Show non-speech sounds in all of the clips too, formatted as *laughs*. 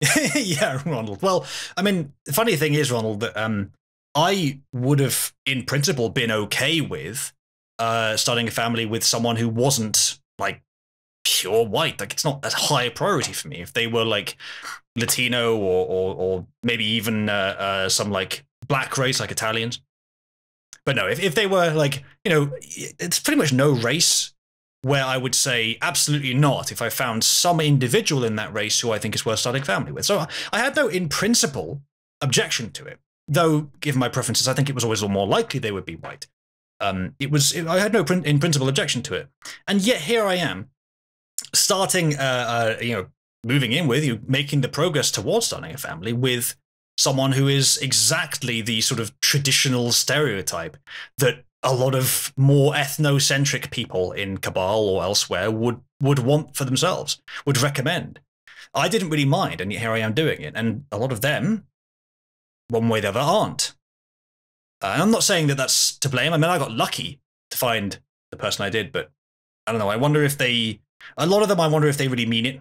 *laughs* yeah, Ronald. Well, I mean, the funny thing is, Ronald, that um, I would have, in principle, been okay with uh, starting a family with someone who wasn't like pure white. Like, it's not a high priority for me. If they were like Latino or or, or maybe even uh, uh, some like black race, like Italians. But no, if, if they were like, you know, it's pretty much no race where I would say absolutely not if I found some individual in that race who I think is worth starting family with. So I had no, in principle, objection to it. Though, given my preferences, I think it was always more likely they would be white. Um, it was I had no in principle objection to it, and yet here I am, starting, uh, uh, you know, moving in with you, making the progress towards starting a family with someone who is exactly the sort of traditional stereotype that a lot of more ethnocentric people in Cabal or elsewhere would would want for themselves, would recommend. I didn't really mind, and yet here I am doing it. And a lot of them, one way or the other, aren't. Uh, I'm not saying that that's to blame. I mean, I got lucky to find the person I did, but I don't know. I wonder if they, a lot of them, I wonder if they really mean it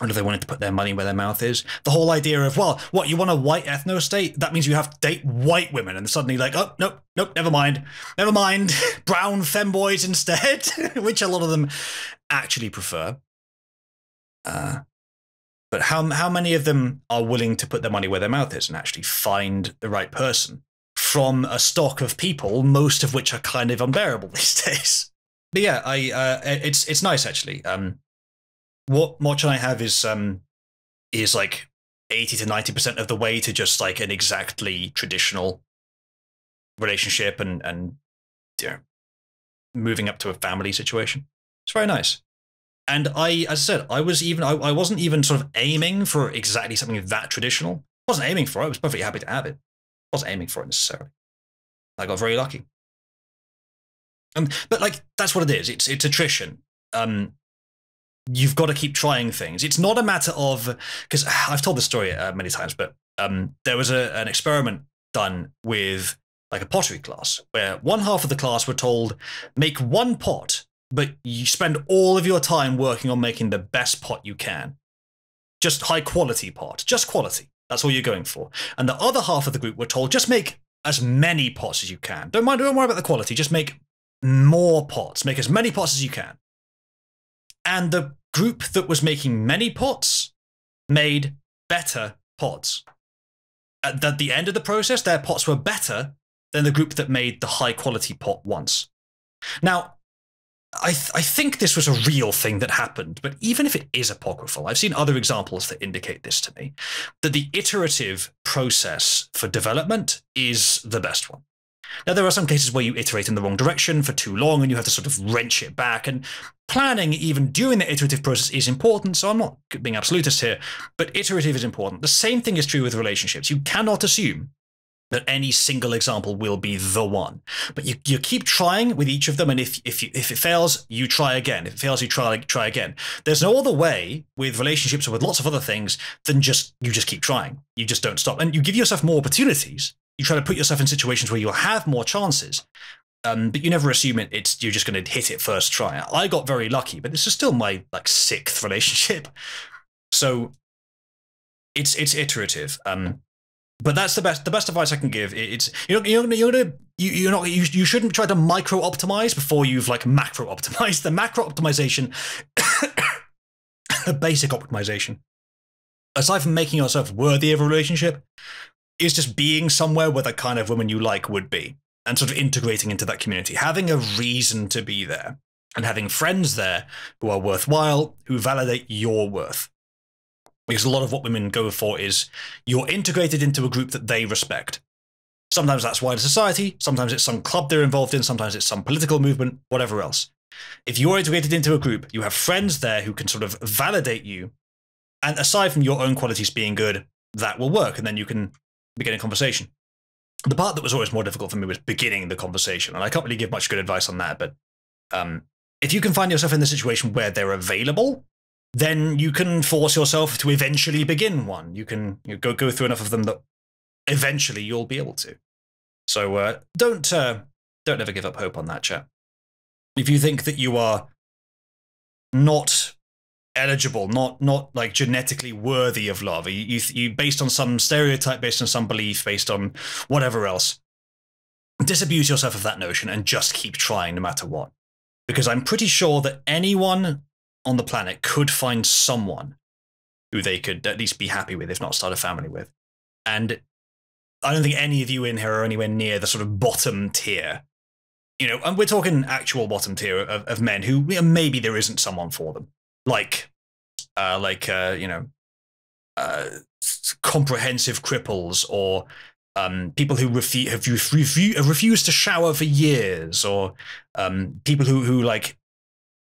or if they wanted to put their money where their mouth is. The whole idea of, well, what, you want a white ethno state? That means you have to date white women. And suddenly, like, oh, nope, nope, never mind. Never mind. *laughs* Brown femboys instead, *laughs* which a lot of them actually prefer. Uh, but how, how many of them are willing to put their money where their mouth is and actually find the right person from a stock of people, most of which are kind of unbearable *laughs* these days? But yeah, I uh, it's it's nice actually. Um, what Motch I have is um is like eighty to ninety percent of the way to just like an exactly traditional relationship and and you know, moving up to a family situation. It's very nice. And I, as I said, I was even I, I wasn't even sort of aiming for exactly something that traditional. I wasn't aiming for it. I was perfectly happy to have it. I wasn't aiming for it necessarily. I got very lucky. Um, but like that's what it is. It's it's attrition. Um, you've got to keep trying things. It's not a matter of because I've told this story uh, many times, but um, there was a, an experiment done with like a pottery class where one half of the class were told make one pot, but you spend all of your time working on making the best pot you can, just high quality pot, just quality. That's all you're going for. And the other half of the group were told just make as many pots as you can. Don't mind, don't worry about the quality. Just make more pots. Make as many pots as you can. And the group that was making many pots made better pots. At the, end of the process, their pots were better than the group that made the high quality pot once. Now, I, th- I think this was a real thing that happened, but even if it is apocryphal, I've seen other examples that indicate this to me that the iterative process for development is the best one. Now, there are some cases where you iterate in the wrong direction for too long and you have to sort of wrench it back. And planning, even during the iterative process, is important. So I'm not being absolutist here, but iterative is important. The same thing is true with relationships. You cannot assume that any single example will be the one. But you, you keep trying with each of them, and if if you, if it fails, you try again. If it fails, you try try again. There's no other way with relationships or with lots of other things than just you just keep trying. You just don't stop, and you give yourself more opportunities you try to put yourself in situations where you'll have more chances. Um, but you never assume it, it's you're just going to hit it first try. I got very lucky, but this is still my like sixth relationship, so it's it's iterative. Um, but that's the best the best advice I can give. It's you're you're you're gonna you, you're not you, you shouldn't try to micro optimize before you've like macro optimized. The macro optimization, *coughs* the basic optimization, aside from making yourself worthy of a relationship, is just being somewhere where the kind of woman you like would be and sort of integrating into that community, having a reason to be there and having friends there who are worthwhile, who validate your worth. Because a lot of what women go for is you're integrated into a group that they respect. Sometimes that's wider society, sometimes it's some club they're involved in, sometimes it's some political movement, whatever else. If you're integrated into a group, you have friends there who can sort of validate you. And aside from your own qualities being good, that will work. And then you can begin a conversation. The part that was always more difficult for me was beginning the conversation, and I can't really give much good advice on that. But um, if you can find yourself in the situation where they're available, then you can force yourself to eventually begin one. You can you know, go go through enough of them that eventually you'll be able to. So uh, don't uh, don't ever give up hope on that, chat. If you think that you are not eligible, not not like genetically worthy of love. You, you, you based on some stereotype, based on some belief, based on whatever else. Disabuse yourself of that notion and just keep trying no matter what. Because I'm pretty sure that anyone on the planet could find someone who they could at least be happy with, if not start a family with. And I don't think any of you in here are anywhere near the sort of bottom tier. You know, and we're talking actual bottom tier of, of men who maybe there isn't someone for them, like, uh, like uh, you know, uh, comprehensive cripples or um, people who refu- have refu- refused to shower for years, or um, people who who like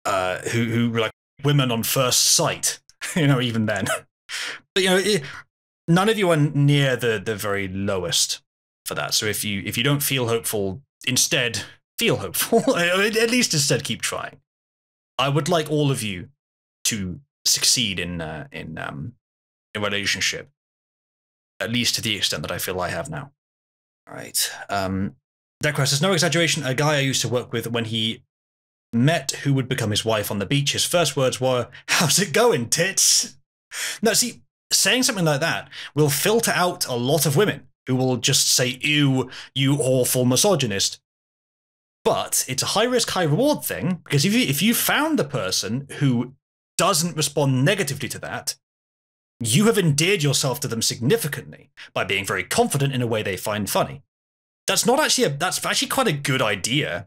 uh, who who like women on first sight. *laughs* You know, even then, *laughs* but you know, it, none of you are near the the very lowest for that. So if you if you don't feel hopeful, instead feel hopeful. *laughs* At least instead keep trying. I would like all of you to succeed in uh, in um, a relationship at least to the extent that I feel I have now. All right. Um, Decra says, no exaggeration. A guy I used to work with, when he met who would become his wife on the beach, his first words were, How's it going, tits? Now, see, saying something like that will filter out a lot of women who will just say, Ew, you awful misogynist. But it's a high risk, high reward thing because if you, if you found the person who doesn't respond negatively to that, you have endeared yourself to them significantly by being very confident in a way they find funny. That's not actually a, that's actually quite a good idea.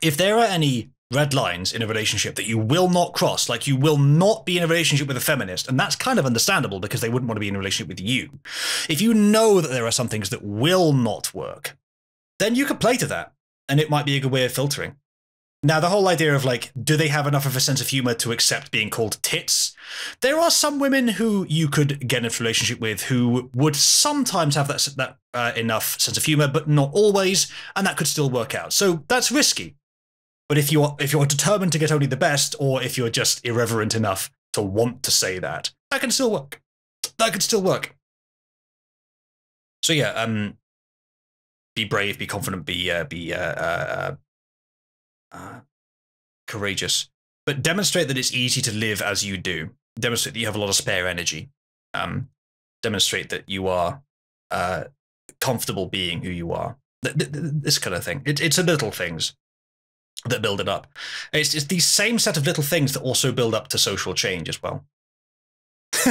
If there are any red lines in a relationship that you will not cross, like you will not be in a relationship with a feminist, and that's kind of understandable because they wouldn't want to be in a relationship with you. If you know that there are some things that will not work, then you could play to that, and it might be a good way of filtering. Now, the whole idea of like, do they have enough of a sense of humor to accept being called tits? There are some women who you could get into a relationship with who would sometimes have that that uh, enough sense of humor, but not always, and that could still work out. So that's risky. But if you're if you're determined to get only the best, or if you're just irreverent enough to want to say that, that can still work. That could still work. So yeah, um, be brave, be confident, be uh, be uh, uh, uh, courageous, but demonstrate that it's easy to live as you do. Demonstrate that you have a lot of spare energy. Um, demonstrate that you are uh, comfortable being who you are. This kind of thing. It, it's a little things that build it up. It's, it's these same set of little things that also build up to social change as well. *laughs*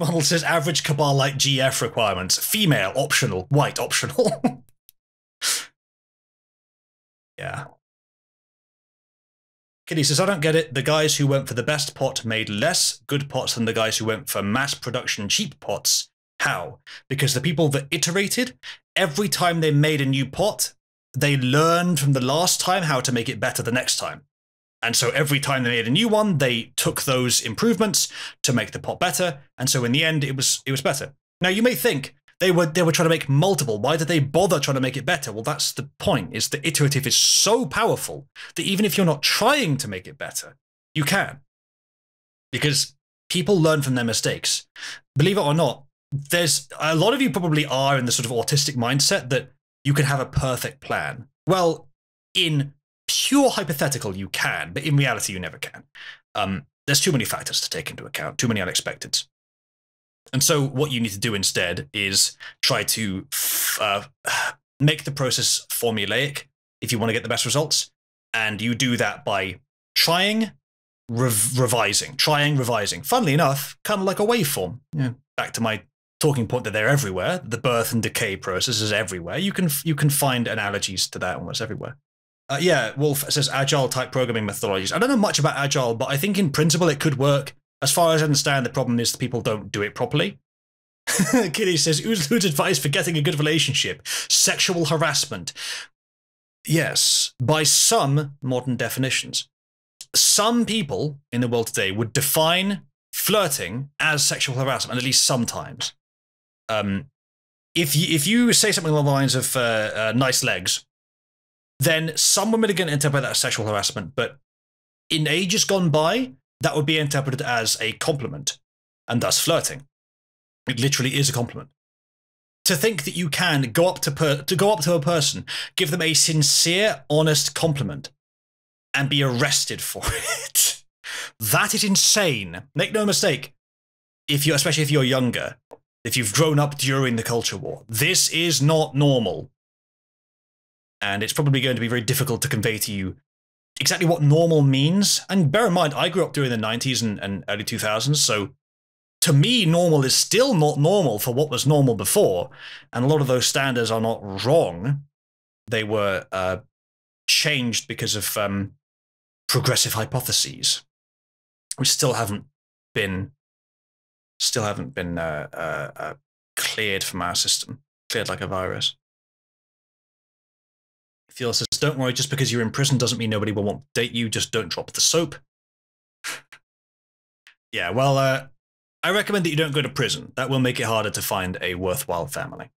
Ronald says average cabal like GF requirements female optional, white optional. *laughs* yeah. Kitty says, I don't get it. The guys who went for the best pot made less good pots than the guys who went for mass production cheap pots. How? Because the people that iterated, every time they made a new pot, they learned from the last time how to make it better the next time. And so every time they made a new one, they took those improvements to make the pot better. And so in the end, it was it was better. Now you may think, they were they were trying to make multiple. Why did they bother trying to make it better? Well, that's the point. Is the iterative is so powerful that even if you're not trying to make it better, you can. Because people learn from their mistakes. Believe it or not, there's a lot of you probably are in the sort of autistic mindset that you can have a perfect plan. Well, in pure hypothetical, you can, but in reality, you never can. Um, there's too many factors to take into account, too many unexpecteds. And so, what you need to do instead is try to uh, make the process formulaic if you want to get the best results. And you do that by trying, rev- revising, trying, revising. Funnily enough, kind of like a waveform. Yeah. Back to my talking point that they're everywhere. The birth and decay process is everywhere. You can you can find analogies to that almost everywhere. Uh, yeah, Wolf says agile type programming methodologies. I don't know much about agile, but I think in principle it could work. As far as I understand, the problem is that people don't do it properly. *laughs* Kitty says, who's advice for getting a good relationship? Sexual harassment. Yes, by some modern definitions. Some people in the world today would define flirting as sexual harassment, at least sometimes. Um, if you, if you say something along the lines of uh, uh, nice legs, then some women are going to interpret that as sexual harassment. But in ages gone by, that would be interpreted as a compliment and thus flirting. It literally is a compliment. To think that you can go up to per- to go up to a person, give them a sincere, honest compliment, and be arrested for *laughs* it. That is insane. Make no mistake. If you, especially if you're younger, if you've grown up during the culture war, this is not normal. And it's probably going to be very difficult to convey to you exactly what normal means. And bear in mind, I grew up during the 90s and, and early 2000s, so to me, normal is still not normal for what was normal before. And a lot of those standards are not wrong. They were uh, changed because of um, progressive hypotheses, which still haven't been still haven't been uh, uh, uh cleared from our system, cleared like a virus. Phil says, "Don't worry, just because you're in prison doesn't mean nobody will want to date you. Just don't drop the soap." *laughs* yeah, well, uh, I recommend that you don't go to prison. That will make it harder to find a worthwhile family.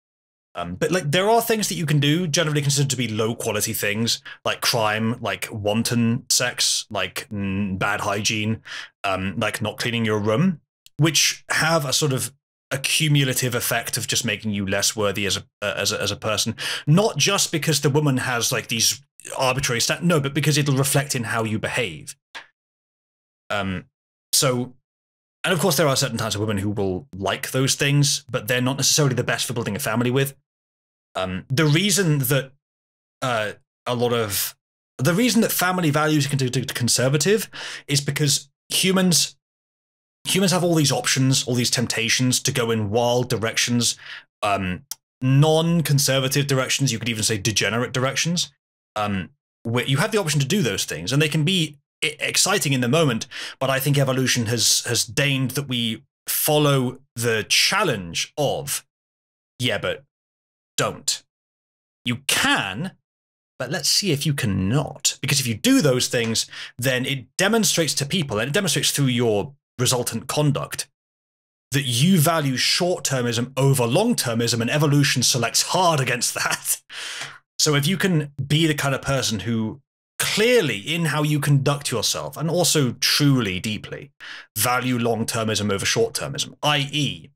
Um, but like, there are things that you can do, generally considered to be low quality things, like crime, like wanton sex, like mm, bad hygiene, um, like not cleaning your room, which have a sort of a cumulative effect of just making you less worthy as a uh, as a, as a person. Not just because the woman has like these arbitrary stat, no, but because it'll reflect in how you behave. Um, so and of course, there are certain types of women who will like those things, but they're not necessarily the best for building a family with. Um, the reason that uh, a lot of the reason that family values are considered conservative is because humans humans have all these options, all these temptations to go in wild directions, um, non-conservative directions. You could even say degenerate directions. Um, where you have the option to do those things, and they can be exciting in the moment, but I think evolution has has deigned that we follow the challenge of, yeah, but don't. You can, but let's see if you cannot. Because if you do those things, then it demonstrates to people, and it demonstrates through your resultant conduct, that you value short termism over long termism, and evolution selects hard against that. *laughs* So if you can be the kind of person who clearly in how you conduct yourself and also truly deeply value long termism over short termism, i.e.,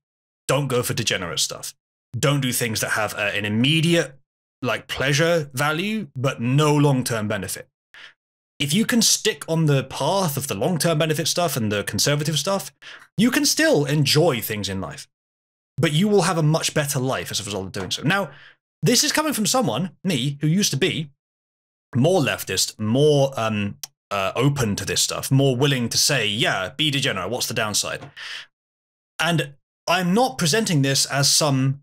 don't go for degenerate stuff. Don't do things that have an immediate like pleasure value but no long-term benefit. If you can stick on the path of the long-term benefit stuff and the conservative stuff, you can still enjoy things in life. But you will have a much better life as a result of doing so. Now, this is coming from someone, me, who used to be more leftist, more um, uh, open to this stuff, more willing to say, yeah, be degenerate. What's the downside? And I'm not presenting this as some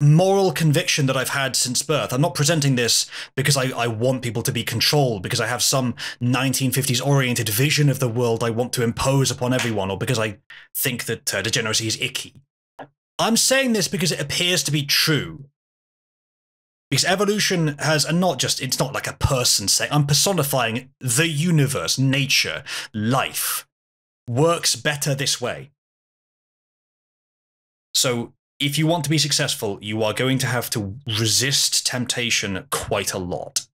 moral conviction that I've had since birth. I'm not presenting this because I, I want people to be controlled, because I have some 1950s oriented vision of the world I want to impose upon everyone, or because I think that uh, degeneracy is icky. I'm saying this because it appears to be true because evolution has and not just it's not like a person saying i'm personifying the universe nature life works better this way so if you want to be successful you are going to have to resist temptation quite a lot